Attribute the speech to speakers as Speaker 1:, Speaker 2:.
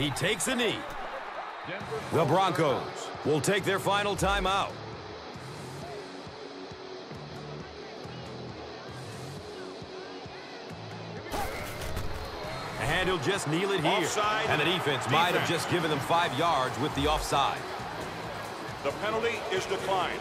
Speaker 1: He takes a knee. The Broncos will take their final timeout. And he'll just kneel it here.
Speaker 2: Offside.
Speaker 1: And the defense might have just given them five yards with the offside.
Speaker 2: The penalty is declined.